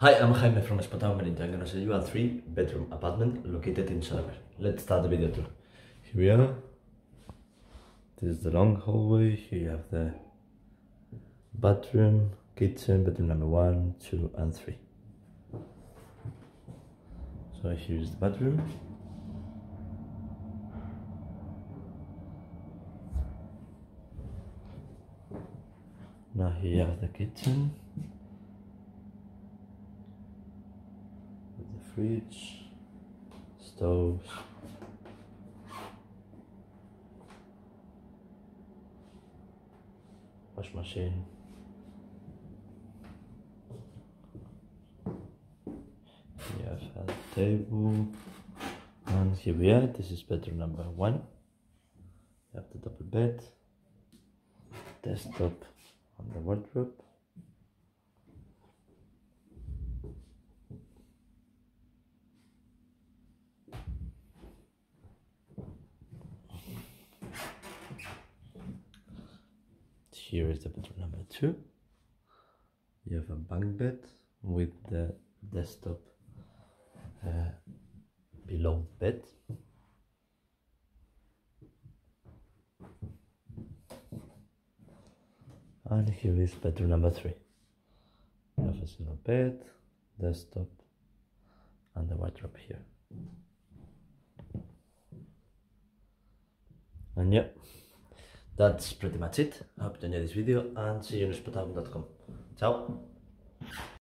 Hi, I'm Jaime from Spotahome Merito. I'm gonna show you a three bedroom apartment located in Salaver. Let's start the video tour. Here we are. This is the long hallway. Here you have the bathroom, kitchen, bedroom number one, two, and three. So here's the bathroom. Now here you have the kitchen. With the fridge, stoves. Wash machine. You have a table. And here we are. This is bedroom number one. You have the double bed, desktop on the wardrobe. Here is the bedroom number two. You have a bunk bed with the desktop uh, below the bed. And here is bedroom number three. You have a single bed, desktop, and the wardrobe here. And yeah, that's pretty much it. I hope you enjoyed this video and see you on spotahome.com. Ciao!